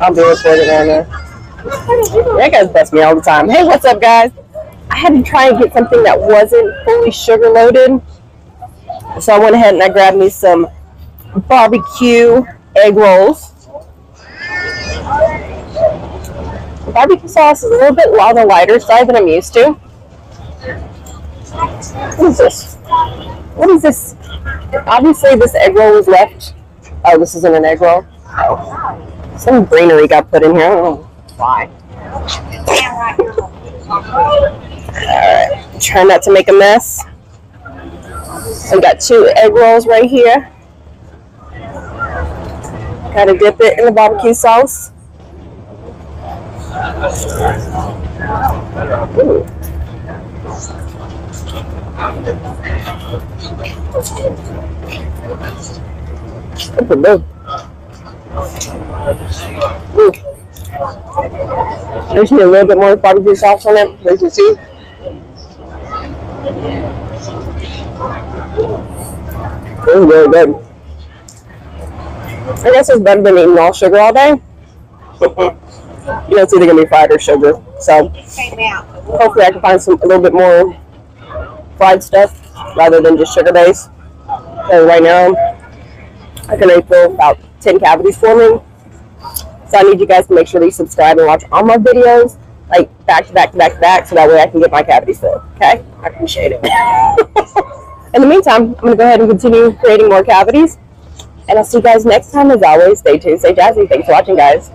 I'll be recording on there. That guys bust me all the time. Hey, what's up, guys? I had to try and get something that wasn't fully sugar loaded. So I went ahead and I grabbed me some barbecue egg rolls. The barbecue sauce is a little bit on the lighter side than I'm used to. What is this? What is this? Obviously, this egg roll was left. Oh, this isn't an egg roll. Oh. Some greenery got put in here. I don't know why. Alright. Try not to make a mess. I got two egg rolls right here. Gotta dip it in the barbecue sauce. Ooh. This. Ooh. There's a little bit more barbecue sauce on it, as you see. It's really good. I guess it's better than eating all sugar all day. you know, it's either gonna be fried or sugar. So hopefully I can find some a little bit more fried stuff rather than just sugar based. So right now I can only fill about 10 cavities for me. So I need you guys to make sure that you subscribe and watch all my videos, like back to back to back to back, so that way I can get my cavities filled. Okay? I appreciate it. In the meantime, I'm going to go ahead and continue creating more cavities. And I'll see you guys next time. As always, stay tuned, stay jazzy. Thanks for watching, guys.